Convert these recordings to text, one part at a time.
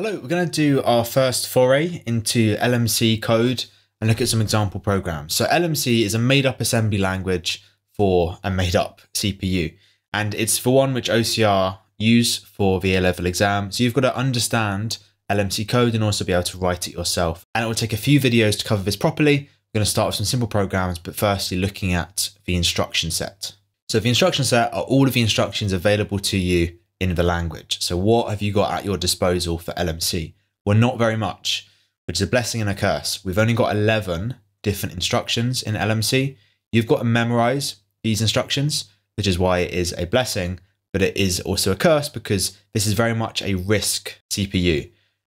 Hello, we're going to do our first foray into LMC code and look at some example programs. So LMC is a made up assembly language for a made up CPU. And it's for one which OCR use for the A level exam. So you've got to understand LMC code and also be able to write it yourself. And it will take a few videos to cover this properly. We're going to start with some simple programs, but firstly looking at the instruction set. So the instruction set are all of the instructions available to you in the language. So what have you got at your disposal for LMC? Well, not very much, which is a blessing and a curse. We've only got 11 different instructions in LMC. You've got to memorize these instructions, which is why it is a blessing, but it is also a curse because this is very much a RISC CPU.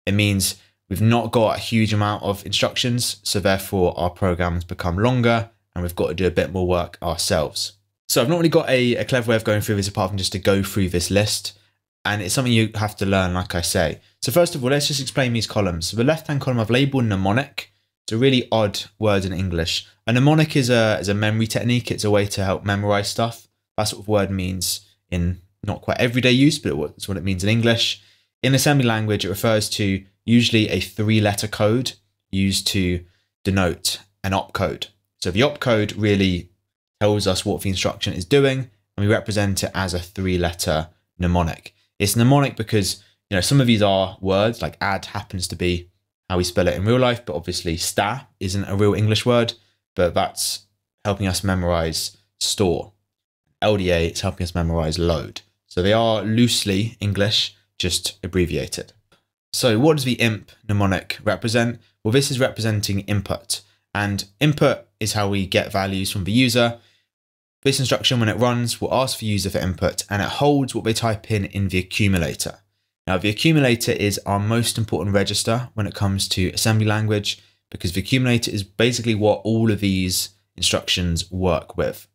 It means we've not got a huge amount of instructions, so therefore our programs become longer and we've got to do a bit more work ourselves. So I've not really got a, a clever way of going through this apart from just to go through this list. And it's something you have to learn, like I say. So first of all, let's just explain these columns. So the left-hand column I've labeled mnemonic. It's a really odd word in English. A mnemonic is a, is a memory technique. It's a way to help memorize stuff. That sort of word means in not quite everyday use, but it's what it means in English. In assembly language, it refers to usually a three-letter code used to denote an opcode. So the opcode really tells us what the instruction is doing, and we represent it as a three-letter mnemonic. It's mnemonic because you know some of these are words, like add happens to be how we spell it in real life, but obviously sta isn't a real English word, but that's helping us memorize store. LDA is helping us memorize load. So they are loosely English, just abbreviated. So what does the INP mnemonic represent? Well, this is representing input and input is how we get values from the user. This instruction, when it runs, will ask the user for input and it holds what they type in in the accumulator. Now, the accumulator is our most important register when it comes to assembly language because the accumulator is basically what all of these instructions work with.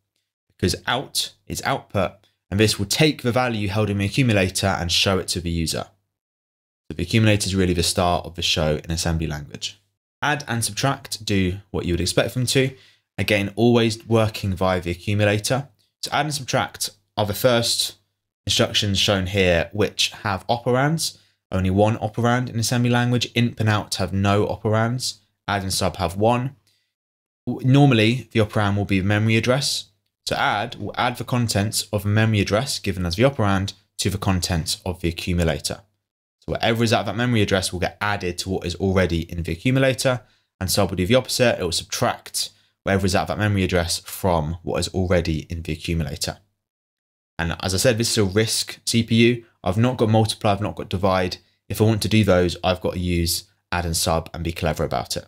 Because out is output, and this will take the value held in the accumulator and show it to the user. So the accumulator is really the start of the show in assembly language. Add and subtract do what you would expect them to. Again, always working via the accumulator. So add and subtract are the first instructions shown here, which have operands. Only one operand in assembly language. INP and out have no operands. Add and sub have one. Normally, the operand will be memory address. So add will add the contents of a memory address given as the operand to the contents of the accumulator. So whatever is at that memory address will get added to what is already in the accumulator. And sub will do the opposite. It will subtract whatever is at that memory address from what is already in the accumulator. And as I said, this is a RISC CPU. I've not got multiply, I've not got divide. If I want to do those, I've got to use add and sub and be clever about it.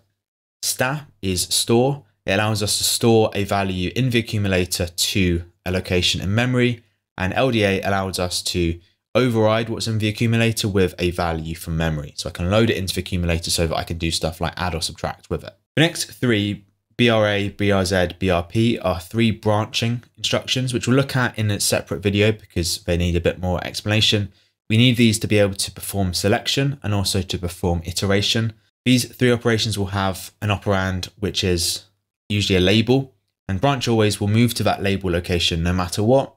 sta is store. It allows us to store a value in the accumulator to a location in memory. And LDA allows us to override what's in the accumulator with a value from memory. So I can load it into the accumulator so that I can do stuff like add or subtract with it. The next three BRA, BRZ, BRP are three branching instructions, which we'll look at in a separate video because they need a bit more explanation. We need these to be able to perform selection and also to perform iteration. These three operations will have an operand, which is usually a label, and branch always will move to that label location no matter what.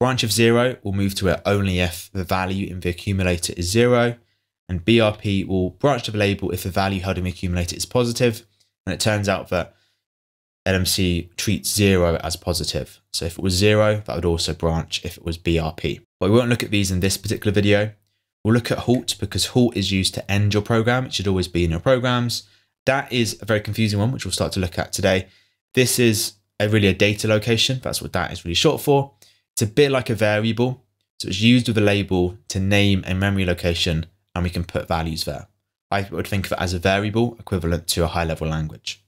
Branch of zero will move to it only if the value in the accumulator is zero, and BRP will branch to the label if the value held in the accumulator is positive. And it turns out that LMC treats zero as positive. So if it was zero, that would also branch if it was BRP. But we won't look at these in this particular video. We'll look at halt because halt is used to end your program. It should always be in your programs. That is a very confusing one, which we'll start to look at today. This is a really a data location. That's what that is really short for. It's a bit like a variable. So it's used with a label to name a memory location and we can put values there. I would think of it as a variable equivalent to a high level language.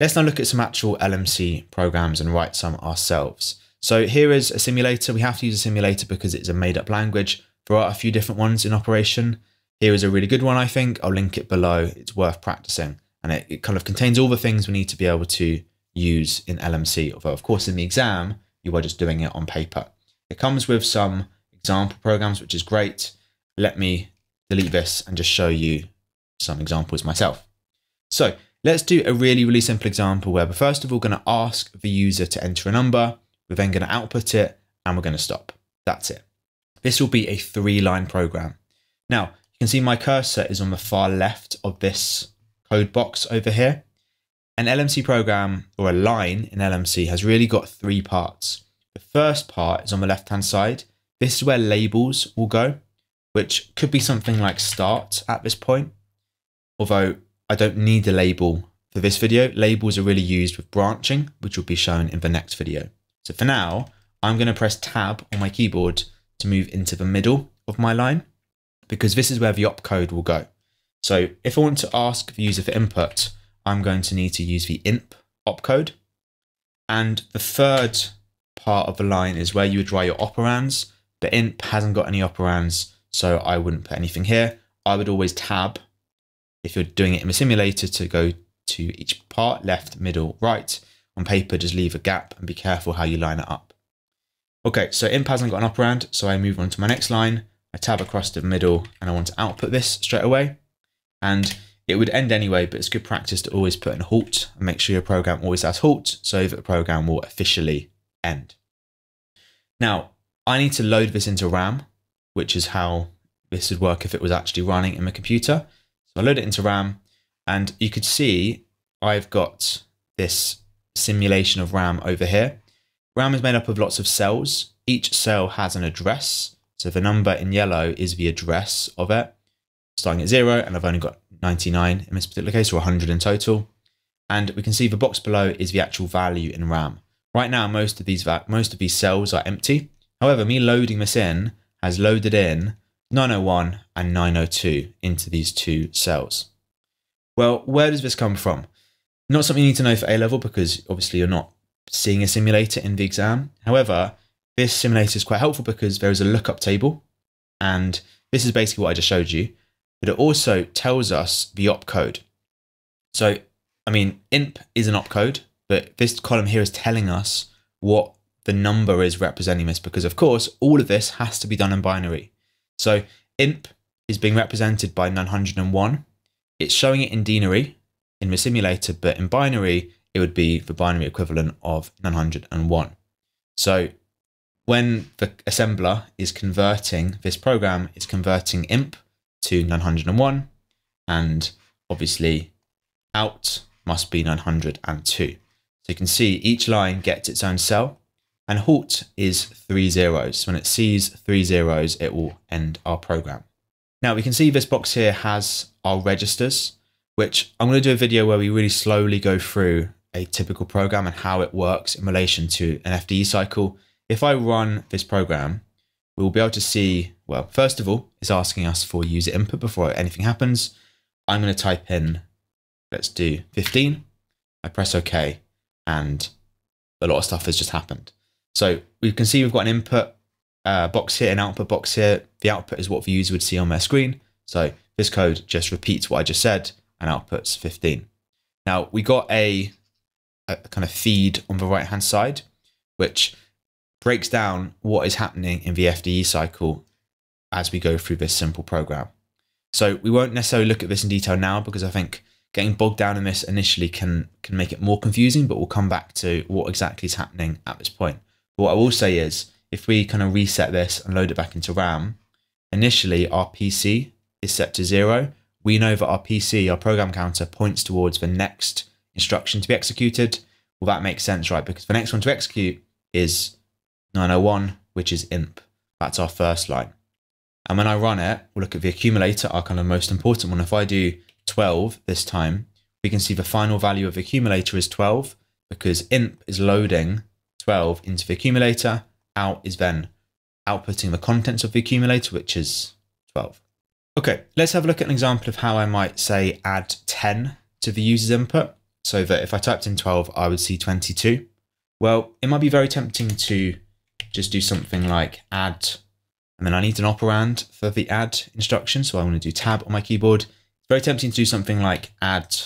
Let's now look at some actual LMC programs and write some ourselves. So here is a simulator. We have to use a simulator because it's a made up language. There are a few different ones in operation. Here is a really good one, I think. I'll link it below. It's worth practicing. And it, it kind of contains all the things we need to be able to use in LMC. Although, of course, in the exam, you are just doing it on paper. It comes with some example programs, which is great. Let me delete this and just show you some examples myself. So Let's do a really, really simple example where we're first of all going to ask the user to enter a number. We're then going to output it and we're going to stop. That's it. This will be a three line program. Now, you can see my cursor is on the far left of this code box over here. An LMC program or a line in LMC has really got three parts. The first part is on the left hand side. This is where labels will go, which could be something like start at this point. Although I don't need a label for this video. Labels are really used with branching, which will be shown in the next video. So for now, I'm going to press tab on my keyboard to move into the middle of my line because this is where the opcode will go. So if I want to ask the user for input, I'm going to need to use the INP opcode. And the third part of the line is where you would write your operands. The INP hasn't got any operands, so I wouldn't put anything here. I would always tab if you're doing it in the simulator to go to each part, left, middle, right. On paper, just leave a gap and be careful how you line it up. Okay, so INP hasn't got an operand, so I move on to my next line. I tab across the middle and I want to output this straight away. And it would end anyway, but it's good practice to always put in halt and make sure your program always has halt so that the program will officially end. Now, I need to load this into RAM, which is how this would work if it was actually running in my computer. So I load it into RAM and you could see I've got this simulation of RAM over here. RAM is made up of lots of cells. Each cell has an address. So the number in yellow is the address of it, starting at zero, and I've only got 99 in this particular case, or 100 in total. And we can see the box below is the actual value in RAM. Right now, most of these most of these cells are empty. However, me loading this in has loaded in 901 and 902 into these two cells. Well, where does this come from? Not something you need to know for A level because obviously you're not seeing a simulator in the exam. However, this simulator is quite helpful because there is a lookup table and this is basically what I just showed you, but it also tells us the opcode. So, I mean, INP is an opcode, but this column here is telling us what the number is representing this because of course all of this has to be done in binary. So INP is being represented by 901. It's showing it in denary in the simulator, but in binary, it would be the binary equivalent of 901. So when the assembler is converting this program, it's converting INP to 901 and obviously out must be 902. So you can see each line gets its own cell and halt is three zeros. When it sees three zeros, it will end our program. Now we can see this box here has our registers, which I'm going to do a video where we really slowly go through a typical program and how it works in relation to an FDE cycle. If I run this program, we will be able to see, well, first of all, it's asking us for user input before anything happens. I'm going to type in, let's do 15. I press OK, and a lot of stuff has just happened. So we can see we've got an input uh, box here, an output box here. The output is what the user would see on their screen. So this code just repeats what I just said and outputs 15. Now we got a, a kind of feed on the right hand side, which breaks down what is happening in the FDE cycle as we go through this simple program. So we won't necessarily look at this in detail now because I think getting bogged down in this initially can can make it more confusing, but we'll come back to what exactly is happening at this point. But what I will say is, if we kind of reset this and load it back into RAM, initially our PC is set to zero. We know that our PC, our program counter, points towards the next instruction to be executed. Well, that makes sense, right? Because the next one to execute is 901, which is INP. That's our first line. And when I run it, we'll look at the accumulator, our kind of most important one. If I do 12 this time, we can see the final value of the accumulator is 12 because INP is loading 12 into the accumulator. Out is then outputting the contents of the accumulator, which is 12. Okay, let's have a look at an example of how I might say add 10 to the user's input so that if I typed in 12, I would see 22. Well, it might be very tempting to just do something like add, and then I need an operand for the add instruction. So I want to do tab on my keyboard. It's very tempting to do something like add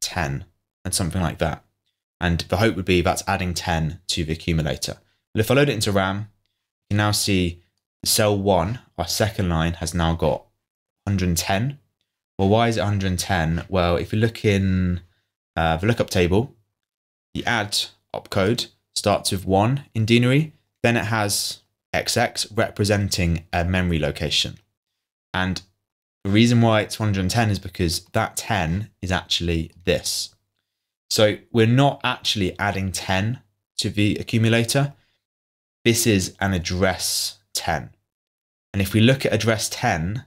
10 and something like that. And the hope would be that's adding 10 to the accumulator. But if I load it into RAM, you can now see cell one, our second line, has now got 110. Well, why is it 110? Well, if you look in uh, the lookup table, the add opcode starts with 1 in denary, then it has XX representing a memory location. And The reason why it's 110 is because that 10 is actually this. So we're not actually adding 10 to the accumulator. This is an address 10. And if we look at address 10,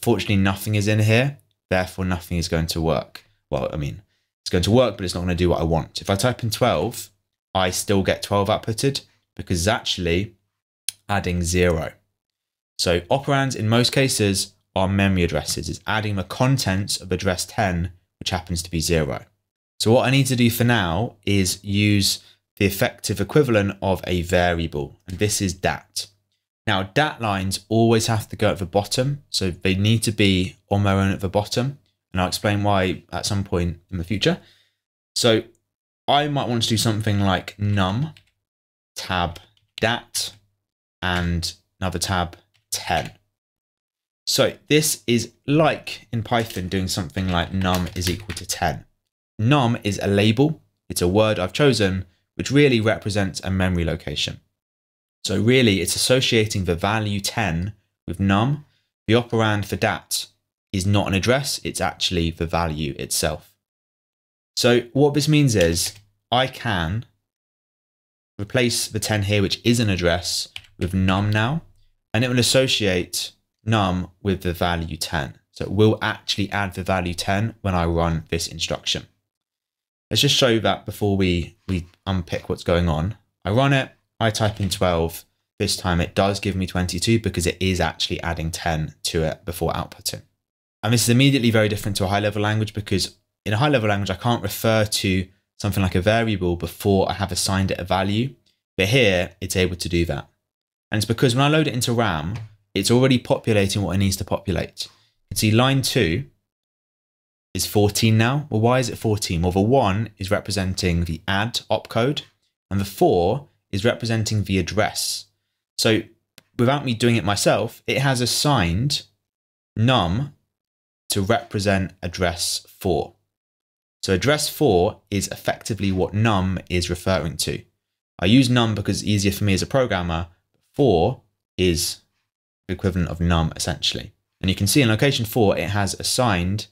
fortunately nothing is in here, therefore nothing is going to work. Well, I mean, it's going to work, but it's not going to do what I want. If I type in 12, I still get 12 outputted because it's actually adding zero. So operands in most cases are memory addresses. It's adding the contents of address 10, which happens to be zero. So what I need to do for now is use the effective equivalent of a variable, and this is dat. Now, dat lines always have to go at the bottom, so they need to be on their own at the bottom, and I'll explain why at some point in the future. So I might want to do something like num tab dat and another tab 10. So this is like in Python doing something like num is equal to 10. Num is a label. It's a word I've chosen, which really represents a memory location. So really it's associating the value 10 with num. The operand for dat is not an address, it's actually the value itself. So what this means is I can replace the 10 here, which is an address, with num now, and it will associate num with the value 10. So it will actually add the value 10 when I run this instruction. Let's just show that before we, we unpick what's going on. I run it, I type in 12. This time it does give me 22 because it is actually adding 10 to it before outputting. And this is immediately very different to a high level language because in a high level language, I can't refer to something like a variable before I have assigned it a value. But here it's able to do that. And it's because when I load it into RAM, it's already populating what it needs to populate. You can see line two is 14 now. Well, why is it 14? Well, the one is representing the add opcode and the four is representing the address. So without me doing it myself, it has assigned num to represent address 4. So address 4 is effectively what num is referring to. I use num because it's easier for me as a programmer. 4 is the equivalent of num essentially. And you can see in location 4 it has assigned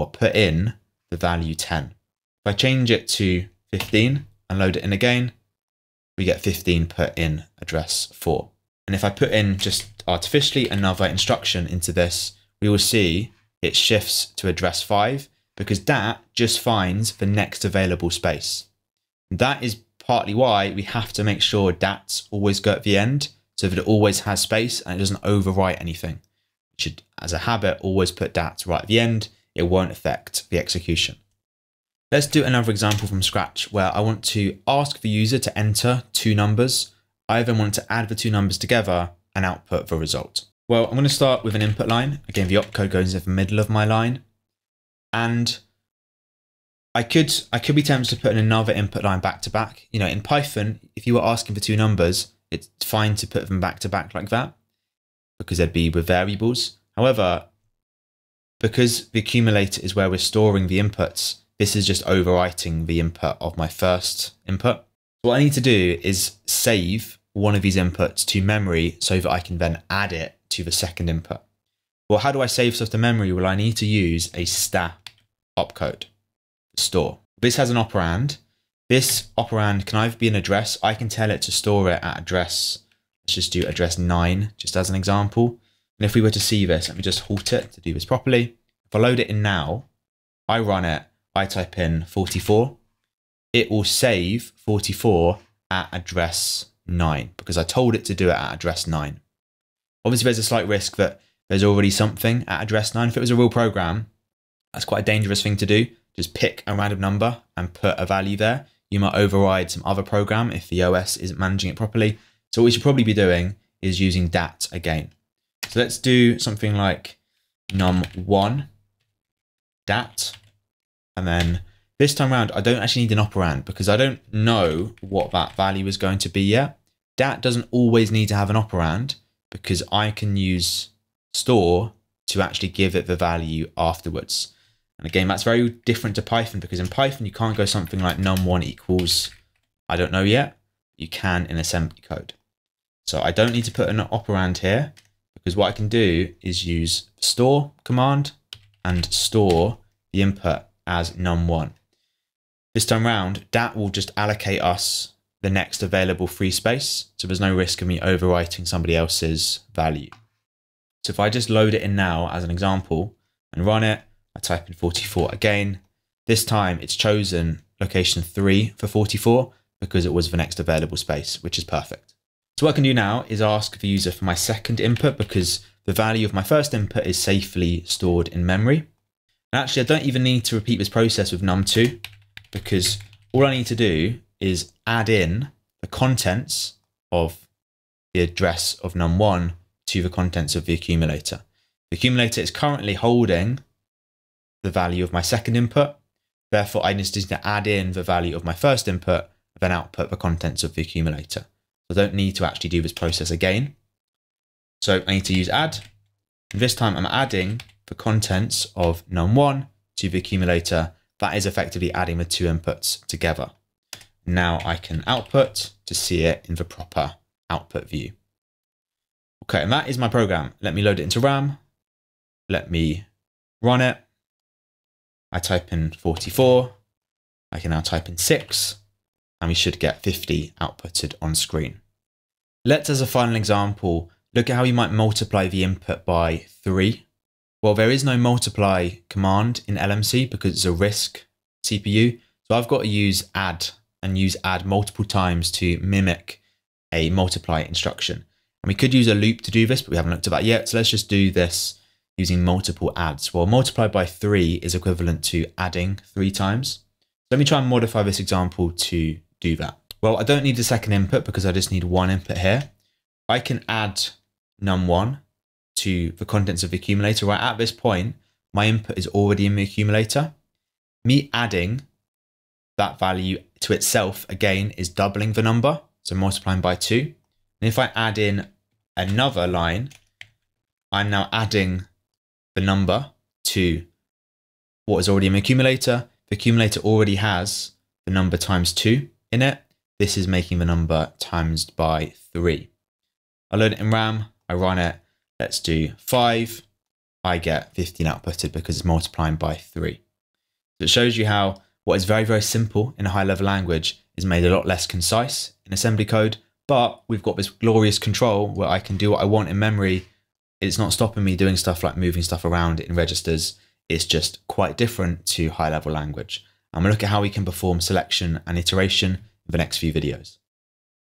or put in the value 10. If I change it to 15 and load it in again, we get 15 put in address 4. And if I put in just artificially another instruction into this, we will see it shifts to address 5 because that just finds the next available space. That is partly why we have to make sure DATs always go at the end so that it always has space and it doesn't overwrite anything. You should, as a habit, always put DATs right at the end. It won't affect the execution. Let's do another example from scratch where I want to ask the user to enter two numbers. I then want to add the two numbers together and output the result. Well, I'm going to start with an input line. Again, the opcode goes in the middle of my line. And I could I could be tempted to put in another input line back to back. You know, in Python, if you were asking for two numbers, it's fine to put them back to back like that because they'd be with variables. However, because the accumulator is where we're storing the inputs, this is just overwriting the input of my first input. What I need to do is save one of these inputs to memory so that I can then add it to the second input. Well, how do I save stuff to memory? Well, I need to use a STA opcode store. This has an operand. This operand can either be an address. I can tell it to store it at address. Let's just do address 9, just as an example. And if we were to see this, let me just halt it to do this properly. If I load it in now, I run it, I type in 44. It will save 44 at address 9 because I told it to do it at address 9. Obviously, there's a slight risk that there's already something at address 9. If it was a real program, that's quite a dangerous thing to do. Just pick a random number and put a value there. You might override some other program if the OS isn't managing it properly. So what we should probably be doing is using dat again. So let's do something like num1 dat. And then this time around, I don't actually need an operand because I don't know what that value is going to be yet. Dat doesn't always need to have an operand because I can use store to actually give it the value afterwards. And again, that's very different to Python because in Python, you can't go something like num1 equals, I don't know yet. You can in assembly code. So I don't need to put an operand here because what I can do is use store command and store the input as num1. This time round, that will just allocate us the next available free space. So there's no risk of me overwriting somebody else's value. So if I just load it in now as an example and run it, I type in 44 again. This time it's chosen location three for 44 because it was the next available space, which is perfect. So what I can do now is ask the user for my second input because the value of my first input is safely stored in memory. And actually, I don't even need to repeat this process with num2 because all I need to do is add in the contents of the address of num1 to the contents of the accumulator. The accumulator is currently holding the value of my second input. Therefore, I just need to add in the value of my first input, then output the contents of the accumulator. I don't need to actually do this process again. So I need to use add. And this time I'm adding the contents of num1 to the accumulator that is effectively adding the two inputs together. Now I can output to see it in the proper output view. Okay, and that is my program. Let me load it into RAM. Let me run it. I type in 44. I can now type in 6, and we should get 50 outputted on screen. Let's, as a final example, look at how you might multiply the input by 3 well, there is no multiply command in LMC because it's a RISC CPU. So I've got to use add and use add multiple times to mimic a multiply instruction. And we could use a loop to do this, but we haven't looked at that yet. So let's just do this using multiple adds. Well, multiply by three is equivalent to adding three times. So let me try and modify this example to do that. Well, I don't need a second input because I just need one input here. I can add num1 to the contents of the accumulator, right at this point, my input is already in the accumulator. Me adding that value to itself again is doubling the number, so multiplying by two. And if I add in another line, I'm now adding the number to what is already in the accumulator. The accumulator already has the number times two in it. This is making the number times by three. I load it in RAM, I run it, Let's do 5. I get 15 outputted because it's multiplying by 3. So it shows you how what is very, very simple in a high level language is made a lot less concise in assembly code, but we've got this glorious control where I can do what I want in memory. It's not stopping me doing stuff like moving stuff around in registers. It's just quite different to high level language. Going to look at how we can perform selection and iteration in the next few videos.